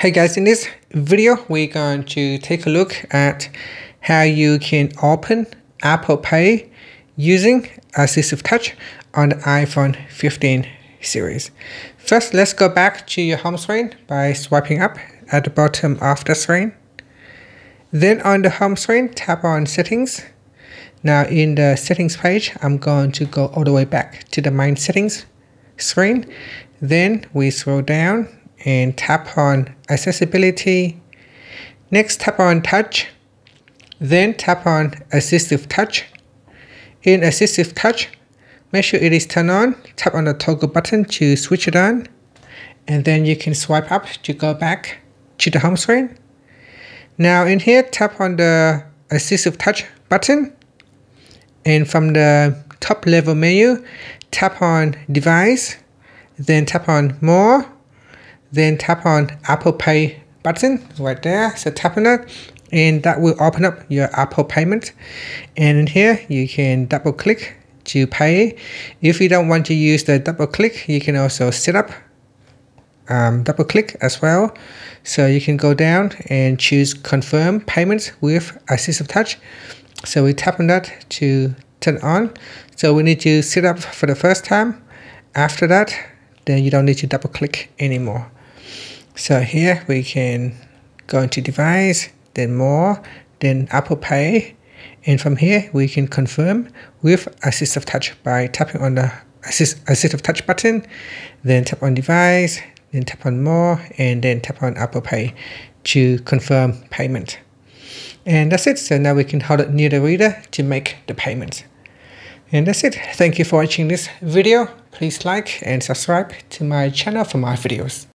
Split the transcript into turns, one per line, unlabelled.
Hey guys, in this video, we're going to take a look at how you can open Apple Pay using Assistive Touch on the iPhone 15 series. First, let's go back to your home screen by swiping up at the bottom of the screen. Then on the home screen, tap on Settings. Now in the Settings page, I'm going to go all the way back to the main Settings screen. Then we scroll down and tap on accessibility. Next tap on touch, then tap on assistive touch. In assistive touch, make sure it is turned on, tap on the toggle button to switch it on, and then you can swipe up to go back to the home screen. Now in here, tap on the assistive touch button, and from the top level menu, tap on device, then tap on more, then tap on Apple Pay button right there. So tap on that and that will open up your Apple payment. And in here you can double click to pay. If you don't want to use the double click, you can also set up um, double click as well. So you can go down and choose confirm payments with assistive touch. So we tap on that to turn on. So we need to set up for the first time. After that, then you don't need to double click anymore. So here we can go into device, then more, then Apple Pay. And from here, we can confirm with Assistive Touch by tapping on the assist, Assistive Touch button, then tap on device, then tap on more, and then tap on Apple Pay to confirm payment. And that's it. So now we can hold it near the reader to make the payment. And that's it. Thank you for watching this video. Please like and subscribe to my channel for more videos.